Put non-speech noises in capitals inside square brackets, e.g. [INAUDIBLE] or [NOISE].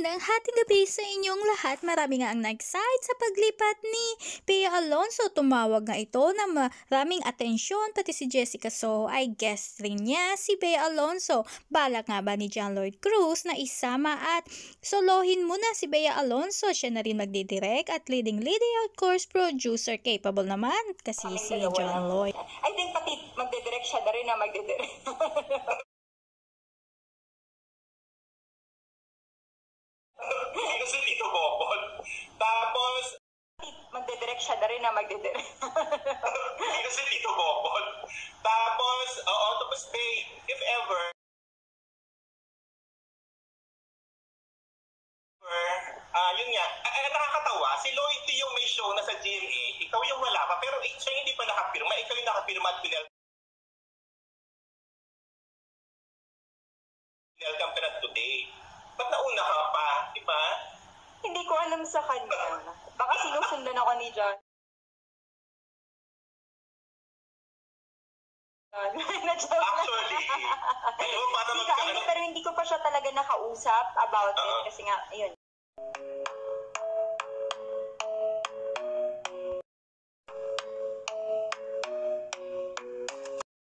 Magandang hating gabi sa inyong lahat. Marami nga ang nag-side sa paglipat ni Pia Alonso. Tumawag nga ito na maraming atensyon. Pati si Jessica Soho ay guest rin niya si Bea Alonso. Balak nga ba ni John Lloyd Cruz na isama at solohin muna si Bea Alonso. Siya na rin magdidirect at leading leading out course producer. Capable naman kasi si John Lloyd. I think pati magdidirect siya na rin na magdidirect. [LAUGHS] na rin na magdidirect. [LAUGHS] kasi dito bokol. Tapos, oo, tapos they, if ever, Ah, yun nga. Ah, nakakatawa. Si Lloyd yung may show na sa GMA. Ikaw yung wala pa. Pero eh, siya hindi pa nakapirma. Ikaw yung nakapirma at pinel Welcome ka na today. Ba't nauna ka pa? Di ba? Hindi ko alam sa kanya. Baka sinusundan ako ni John. Actually, ano, para [LAUGHS] Hindi ka, magka, hindi, pero hindi ko pa siya talaga nakausap about it Oo. kasi nga, ayun.